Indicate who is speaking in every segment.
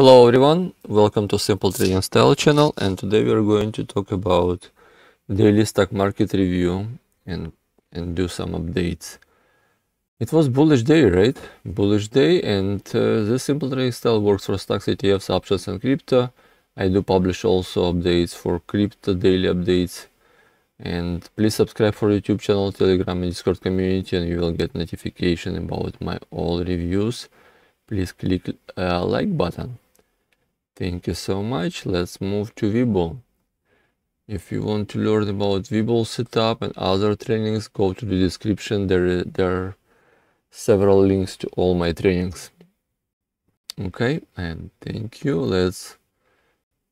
Speaker 1: Hello everyone, welcome to Simple Trading Style channel and today we are going to talk about daily stock market review and and do some updates. It was bullish day, right? Bullish day and uh, Simple Trading Style works for stocks, ETFs, options and crypto. I do publish also updates for crypto daily updates and please subscribe for YouTube channel, Telegram and Discord community and you will get notification about my all reviews. Please click uh, like button. Thank you so much. Let's move to Webull. If you want to learn about Webull setup and other trainings, go to the description. There, there are several links to all my trainings. Okay, and thank you. Let's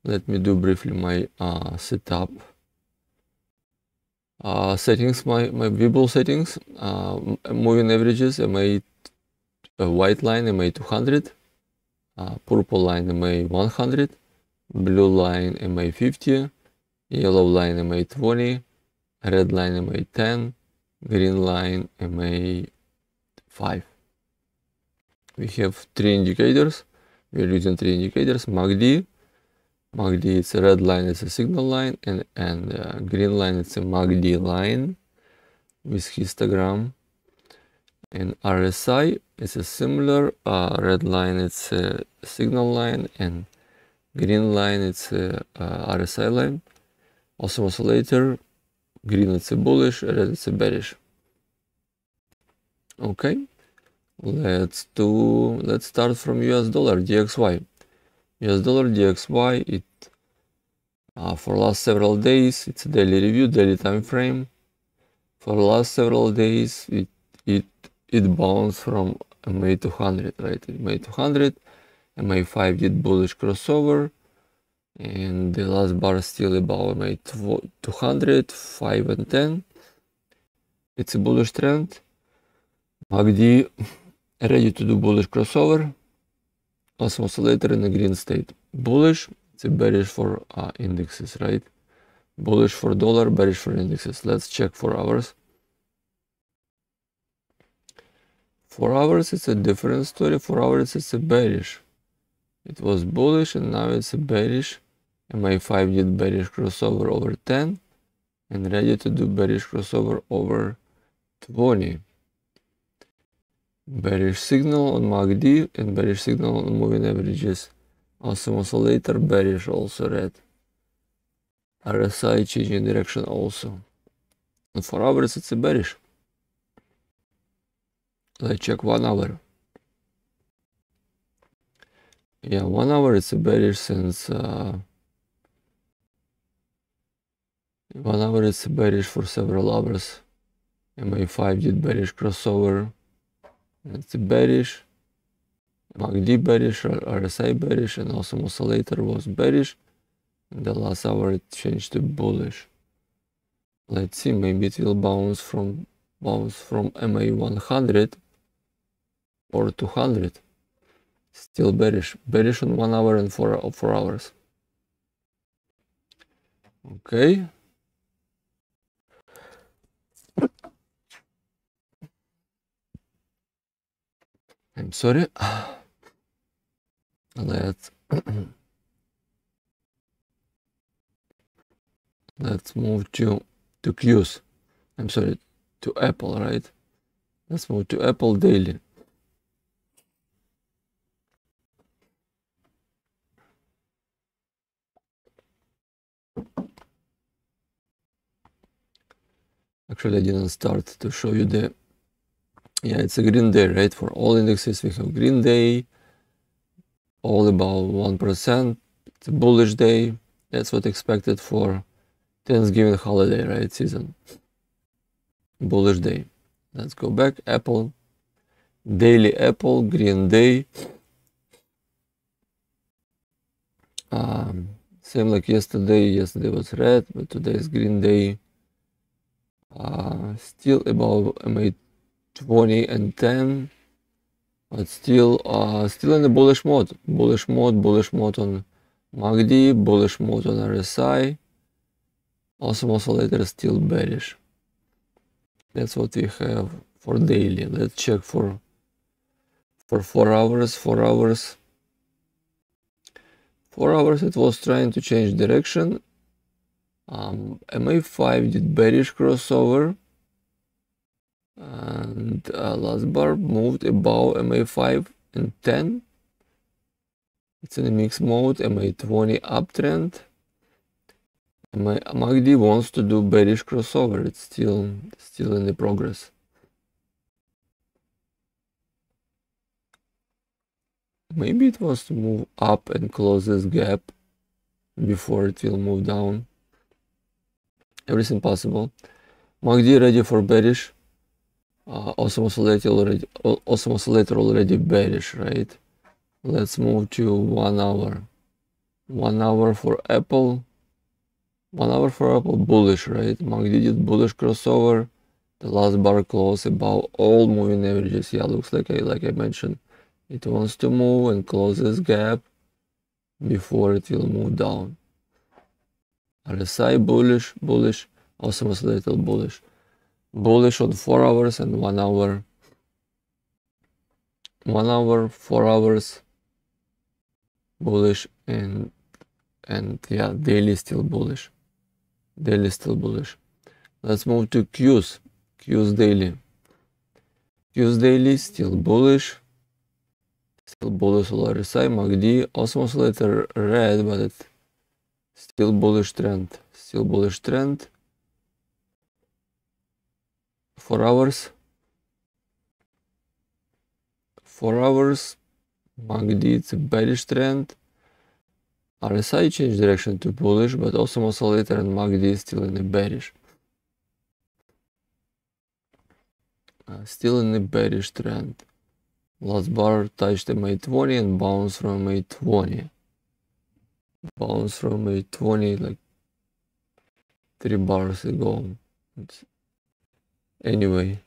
Speaker 1: let me do briefly my uh, setup. Uh, settings, my, my Webull settings, uh, moving averages, MA, a white line, MA200, uh, purple line MA100, blue line MA50, yellow line MA20, red line MA10, green line MA5. We have three indicators. We are using three indicators. MACD. MACD is a red line, it's a signal line, and, and uh, green line it's a MACD line with histogram and RSI is a similar uh, red line it's a signal line and green line it's a, a RSI line. Awesome oscillator green it's a bullish red it's a bearish. Okay let's do let's start from US dollar DXY US dollar DXY it uh, for last several days it's a daily review daily time frame. For last several days it it it bounced from MA200, right? MA200, MA5 did bullish crossover, and the last bar still above MA200, 5 and 10. It's a bullish trend. MACD ready to do bullish crossover. Awesome oscillator in a green state. Bullish, it's a bearish for uh, indexes, right? Bullish for dollar, bearish for indexes. Let's check for hours. For hours it's a different story. For hours it's a bearish. It was bullish and now it's a bearish. MA5 did bearish crossover over 10 and ready to do bearish crossover over 20. Bearish signal on MACD and bearish signal on moving averages. Awesome oscillator bearish also red. RSI changing direction also. And for hours it's a bearish. Let's check one hour. Yeah, one hour is bearish since uh, one hour is bearish for several hours. MA5 did bearish crossover. It's bearish. MACD bearish, RSI bearish, and awesome oscillator was bearish. In the last hour it changed to bullish. Let's see, maybe it will bounce from bounce from MA100 or 200 still bearish bearish on one hour and four, four hours. Okay. I'm sorry. Let's let's move to to Qs. I'm sorry to Apple right? Let's move to Apple daily Actually, I didn't start to show you the... Yeah, it's a green day, right? For all indexes, we have green day, all about 1%. It's a bullish day. That's what expected for Thanksgiving holiday, right? Season. Bullish day. Let's go back. Apple. Daily Apple, green day. Um, same like yesterday. Yesterday was red, but today is green day uh, still above MA 20 and 10 but still uh, still in the bullish mode. Bullish mode bullish mode on MACD bullish mode on RSI awesome oscillator still bearish. That's what we have for daily. Let's check for for four hours four hours. 4 hours it was trying to change direction. Um, MA5 did bearish crossover and uh, last bar moved above MA5 and 10 it's in a mixed mode MA20 uptrend. MA, MACD wants to do bearish crossover. It's still still in the progress. Maybe it wants to move up and close this gap before it will move down everything possible. MACD ready for bearish. Uh, Awesome Oscillator already Awesome Oscillator already bearish right? Let's move to one hour. One hour for Apple. One hour for Apple bullish right? MACD did bullish crossover. The last bar close above all moving averages. Yeah looks like I like I mentioned. It wants to move and close this gap before it will move down RSI bullish bullish Awesome Oscillator bullish bullish on 4 hours and 1 hour. 1 hour 4 hours. Bullish and and yeah daily still bullish daily still bullish let's move to Qs. Qs daily. Qs daily still bullish still bullish on RSI MACD Awesome Oscillator red but it's still bullish trend still bullish trend. 4 hours. 4 hours. MACD it's a bearish trend. RSI changed direction to bullish but awesome oscillator and MACD is still in the bearish. Uh, still in the bearish trend. Last bar touched the MA20 and bounced from MA20 bounced from MA20 like three bars ago it's Anyway,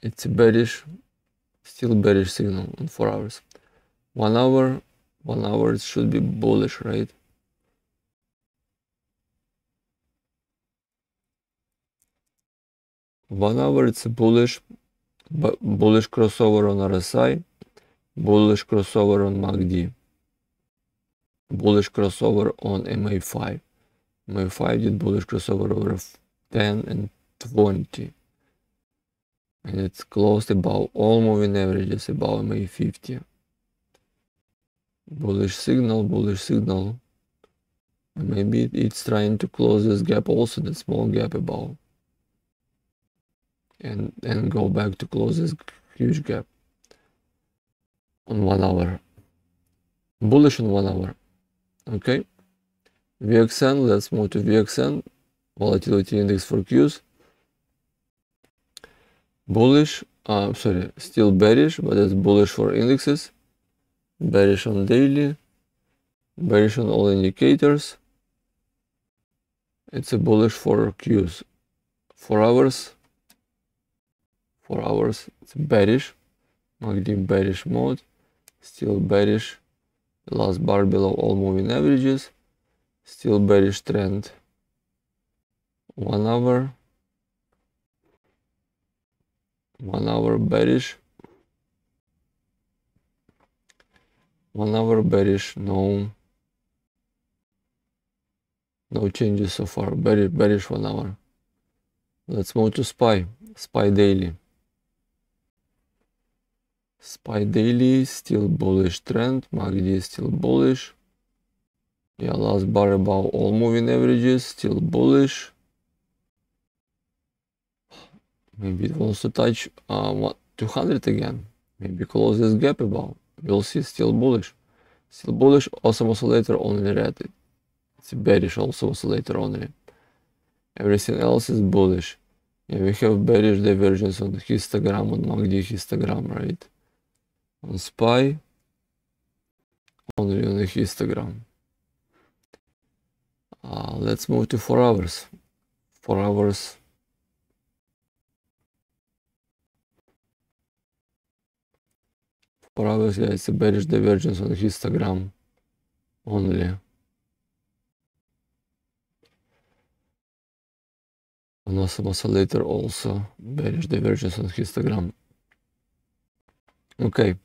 Speaker 1: it's a bearish, still bearish signal on 4 hours. 1 hour, 1 hour it should be bullish, right? One hour it's a bullish, but bullish crossover on RSI, bullish crossover on MACD, bullish crossover on MA5. MA5 did bullish crossover over 10 and 20 and it's closed above all moving averages above MA50 bullish signal bullish signal. And maybe it's trying to close this gap also the small gap above. And then go back to close this huge gap. On one hour. Bullish on one hour okay VXN let's move to VXN volatility index for Qs. Bullish uh, sorry still bearish but it's bullish for indexes. Bearish on daily. Bearish on all indicators. It's a bullish for Qs. 4 hours. 4 hours. It's bearish. MACD bearish mode. Still bearish last bar below all moving averages. Still bearish trend. 1 hour. One hour bearish. One hour bearish. No. No changes so far. Bearish bearish one hour. Let's move to spy. Spy daily spy daily still bullish trend MACD still bullish yeah last bar above all moving averages still bullish Maybe it wants to touch uh, what 200 again. Maybe close this gap above. We'll see. Still bullish. Still bullish. Awesome oscillator only red. It's bearish awesome oscillator only. Everything else is bullish. Yeah, we have bearish divergence on histogram, on MACD histogram, right? On SPY, only on histogram. Uh, let's move to 4 hours. 4 hours Probably it's a bearish divergence on histogram only. On awesome oscillator also bearish divergence on histogram. Okay.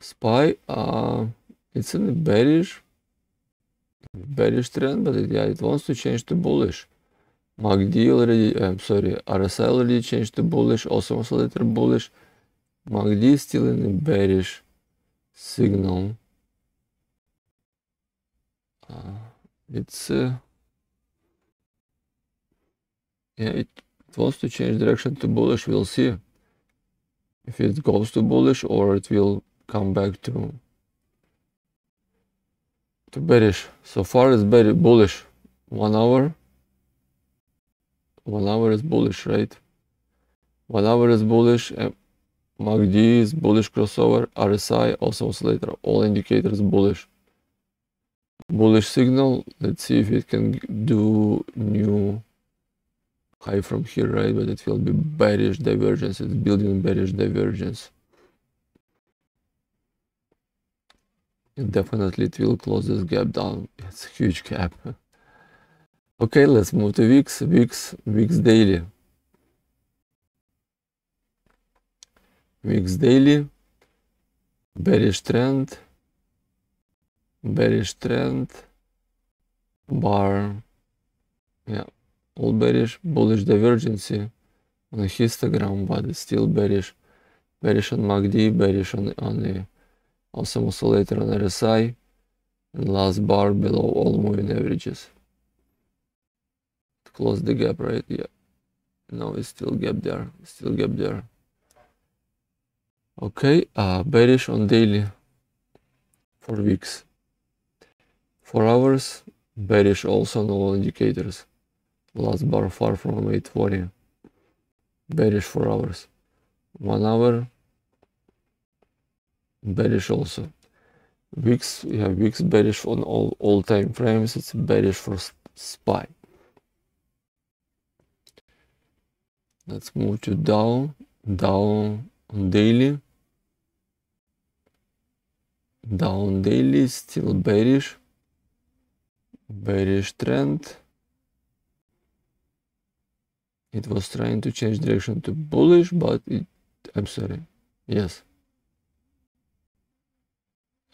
Speaker 1: SPY, uh, it's in the bearish bearish trend, but it, yeah, it wants to change to bullish. MACD already, I'm sorry, RSI already changed to bullish, awesome oscillator bullish. MACD is still in the bearish signal. Uh, it's, uh, yeah, it, it wants to change direction to bullish, we'll see if it goes to bullish or it will come back to to bearish. So far it's very bullish. One hour. One hour is bullish, right? One hour is bullish. MACD is bullish crossover. RSI awesome oscillator. All indicators bullish. Bullish signal. Let's see if it can do new high from here, right? But it will be bearish divergence. It's building bearish divergence. Definitely it will close this gap down. It's a huge gap. okay, let's move to VIX. VIX, VIX daily. VIX daily, bearish trend, bearish trend, bar, yeah, all bearish, bullish divergency on the histogram, but it's still bearish, bearish on MACD, bearish on, on the awesome oscillator on RSI and last bar below all moving averages. Close the gap, right? Yeah. No, it's still gap there. Still gap there. Okay, uh, bearish on daily for weeks. Four hours, bearish also on all indicators. Last bar far from 840. Bearish four hours. One hour, bearish also. VIX, yeah, VIX bearish on all, all time frames, it's bearish for SPY. Let's move to Dow, down on daily. Dow daily, still bearish, bearish trend. It was trying to change direction to bullish, but it, I'm sorry, yes,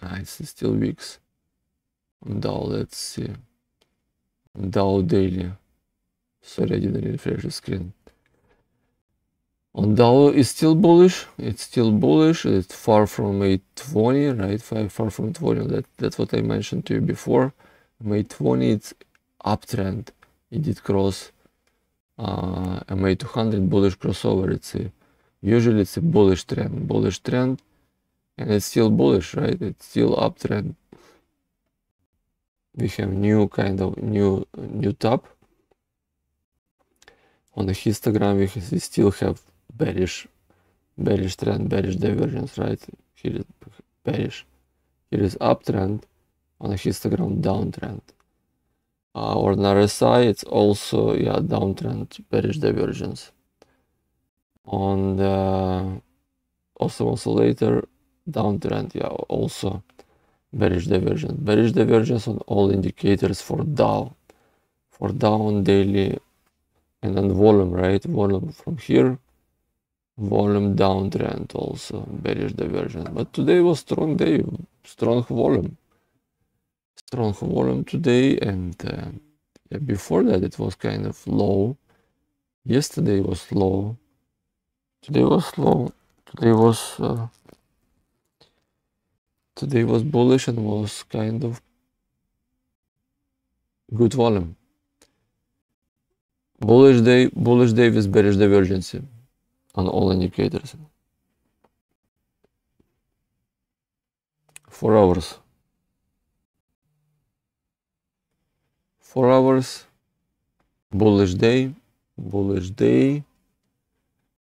Speaker 1: Ah, it's still weeks. On Dow, let's see. Dow daily. Sorry, I didn't refresh the screen. On Dow is still bullish. It's still bullish. It's far from 820, right? Far, from 20. That, that's what I mentioned to you before. 820, it's uptrend. It did cross uh, MA200 bullish crossover. It's a, usually it's a bullish trend. Bullish trend and it's still bullish right? It's still uptrend. We have new kind of new new top. On the histogram we, have, we still have bearish bearish trend bearish divergence right? Here is bearish. Here is uptrend. On the histogram downtrend. Uh, or on RSI it's also yeah downtrend bearish divergence. On the awesome oscillator downtrend, yeah, also bearish divergence. Bearish divergence on all indicators for Dow. For Dow daily and then volume, right? Volume from here. Volume downtrend also, bearish divergence. But today was strong day, strong volume. Strong volume today and uh, yeah, before that it was kind of low. Yesterday was low. Today was low. Today was uh, Today was bullish and was kind of good volume. Bullish day, bullish day with bearish divergence on all indicators. Four hours. Four hours, bullish day, bullish day,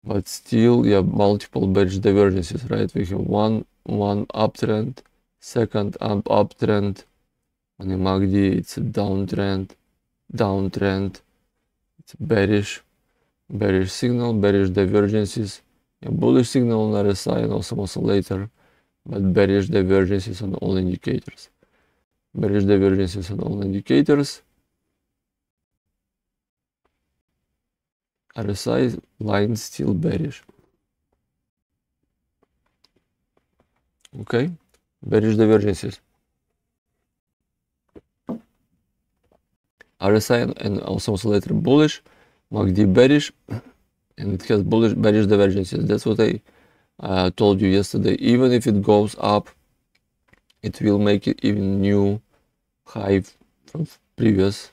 Speaker 1: but still, yeah, multiple bearish divergences, right? We have one one uptrend, second up uptrend. On the MACD, it's a downtrend, downtrend. It's bearish, bearish signal, bearish divergences. A bullish signal on RSI and awesome oscillator, but bearish divergences on all indicators. Bearish divergences on all indicators. RSI line still bearish. okay bearish divergences RSI and awesome oscillator bullish MACD bearish and it has bullish bearish divergences that's what I uh, told you yesterday. Even if it goes up it will make it even new high from previous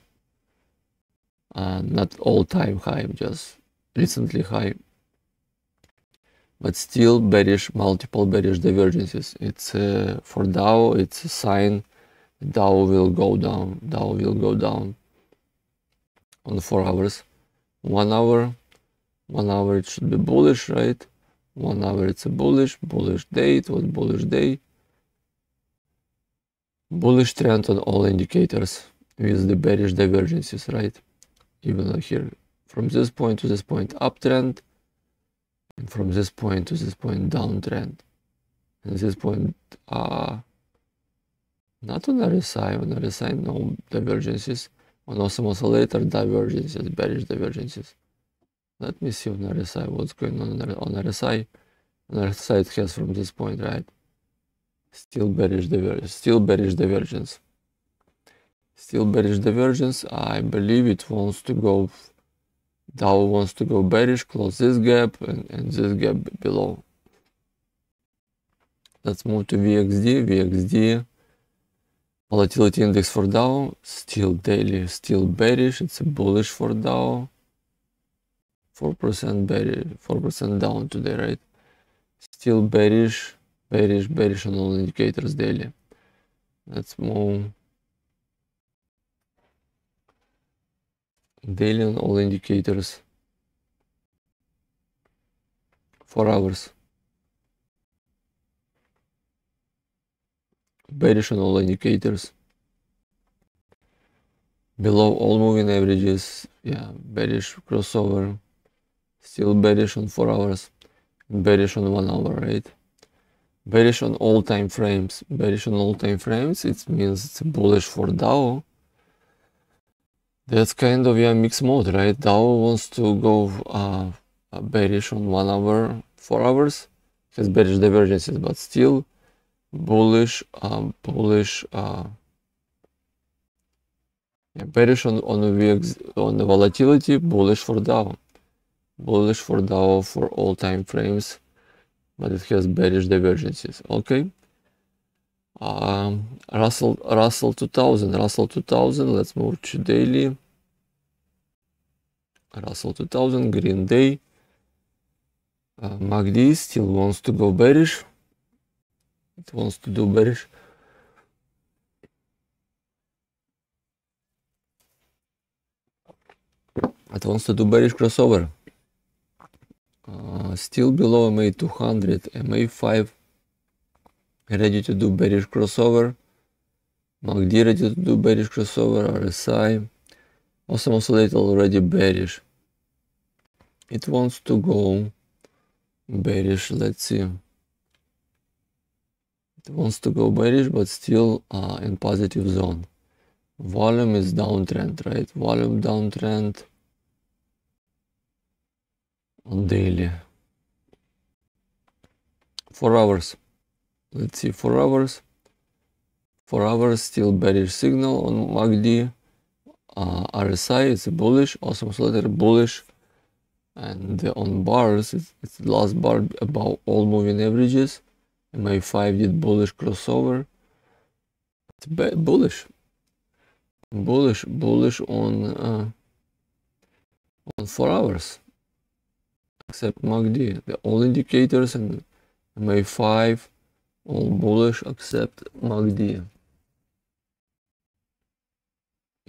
Speaker 1: uh, not all time high just recently high but still bearish multiple bearish divergences. It's uh, for Dow it's a sign Dow will go down Dow will go down on four hours. One hour one hour it should be bullish right? One hour it's a bullish bullish day it was bullish day? Bullish trend on all indicators with the bearish divergences right? Even here from this point to this point uptrend from this point to this point downtrend. And this point uh not on RSI on RSI no divergences. On awesome oscillator divergences bearish divergences. Let me see on RSI what's going on on RSI on RSI it has from this point right? Still bearish divergence still bearish divergence. Still bearish divergence. I believe it wants to go Dow wants to go bearish, close this gap and, and this gap below. Let's move to VXD. VXD volatility index for Dow still daily, still bearish. It's a bullish for Dow. 4% bearish, 4% down today, right? Still bearish, bearish, bearish on all indicators daily. Let's move daily on all indicators. 4 hours. Bearish on all indicators. Below all moving averages. Yeah bearish crossover. Still bearish on 4 hours. Bearish on 1 hour right? Bearish on all time frames. Bearish on all time frames it means it's bullish for Dow that's kind of yeah mixed mode, right? Dow wants to go uh, bearish on one hour, four hours, has bearish divergences, but still bullish, um, bullish, uh, yeah, bearish on on the VX, on the volatility, bullish for Dow, bullish for Dow for all time frames, but it has bearish divergences. Okay. Um, Russell Russell 2000 Russell 2000 let's move to daily. Russell 2000 Green Day. Uh, MACD still wants to go bearish. It wants to do bearish. It wants to do bearish crossover. Uh, still below MA 200 MA 5 ready to do bearish crossover. MACD ready to do bearish crossover, RSI. Awesome oscillator already bearish. It wants to go bearish, let's see. It wants to go bearish, but still uh, in positive zone. Volume is downtrend, right? Volume downtrend on daily. Four hours let's see 4 hours. 4 hours still bearish signal on MACD uh, RSI is bullish. Awesome oscillator bullish. And on bars it's, it's, last bar above all moving averages. MA5 did bullish crossover. It's bullish. Bullish bullish on uh, on 4 hours. Except MACD the all indicators and MA5 all bullish except MACD.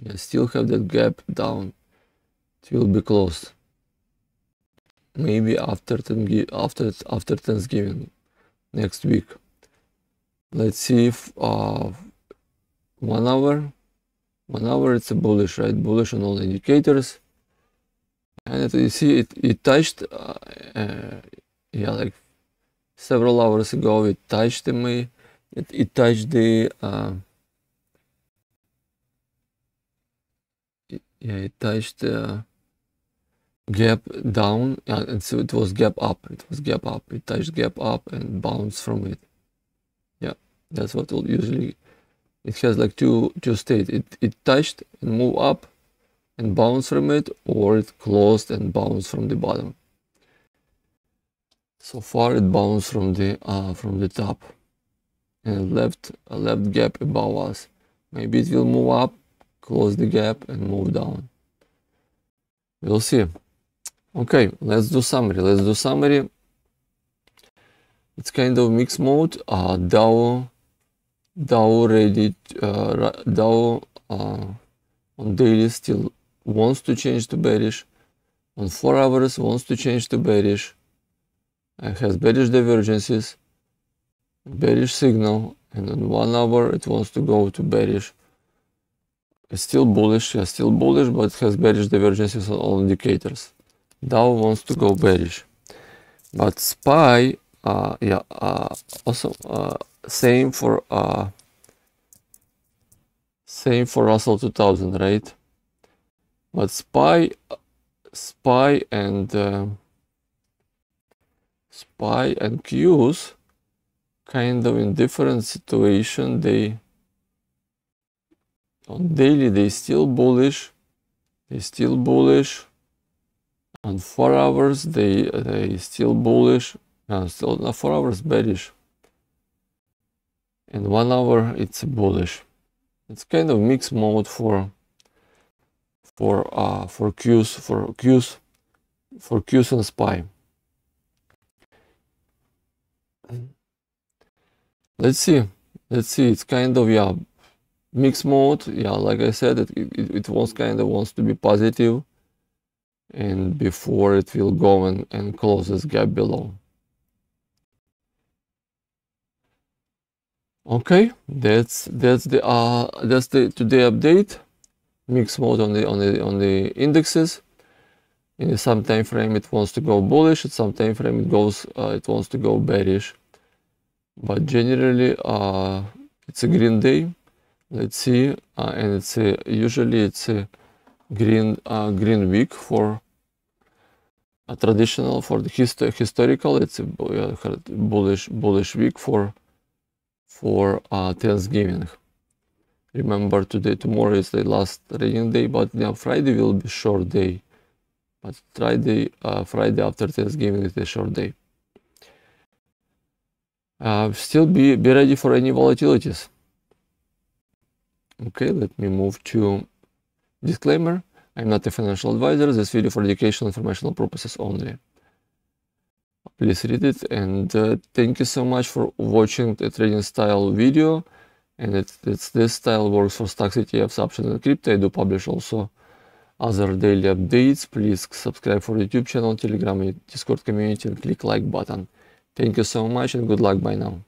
Speaker 1: I still have that gap down. It will be closed. Maybe after after after Thanksgiving next week. Let's see if uh, one hour. One hour it's a bullish, right? Bullish on all indicators. And it, you see it, it touched uh, uh, yeah like several hours ago it touched me it, it touched the uh, yeah it touched gap down and so it was gap up it was gap up it touched gap up and bounced from it yeah that's what will usually it has like two two states it it touched and move up and bounced from it or it closed and bounced from the bottom. So far it bounced from the uh, from the top and left a left gap above us. Maybe it will move up, close the gap and move down. We'll see. Okay, let's do summary. Let's do summary. It's kind of mixed mode. Uh, Dow, Dow ready, uh, Dow uh, on daily still wants to change to bearish. On four hours wants to change to bearish. It has bearish divergences, bearish signal, and on one hour it wants to go to bearish. It's still bullish, yeah, still bullish, but it has bearish divergences on all indicators. Dow wants to go bearish. But SPY, uh, yeah, uh, also uh, same for uh, same for Russell 2000, right? But SPY, SPY and uh, SPY and Qs kind of in different situation. They on daily they still bullish, they still bullish. On four hours they they still bullish, and still no, four hours bearish. And one hour it's bullish. It's kind of mixed mode for for uh for Qs for Qs for Qs and SPY. Let's see. Let's see. It's kind of yeah mixed mode. Yeah like i said it, it, it wants kind of wants to be positive. And before it will go and, and close this gap below. Okay. That's that's the uh that's the today update. Mixed mode on the on the on the indexes. In some time frame it wants to go bullish. At some time frame it goes uh, it wants to go bearish but generally uh, it's a green day. Let's see. Uh, and it's a, usually it's a green uh, green week for a traditional for the hist historical. It's a bullish bullish week for for uh, Thanksgiving. Remember today tomorrow is the last trading day but now Friday will be short day. But Friday uh, Friday after Thanksgiving is a short day still be, be ready for any volatilities. Okay, let me move to disclaimer. I'm not a financial advisor. This video for educational informational purposes only. Please read it and uh, thank you so much for watching the trading style video. And it, it's this style works for stocks, ETFs, options, and crypto. I do publish also other daily updates. Please subscribe for YouTube channel, Telegram, Discord community, and click like button. Thank you so much and good luck by now.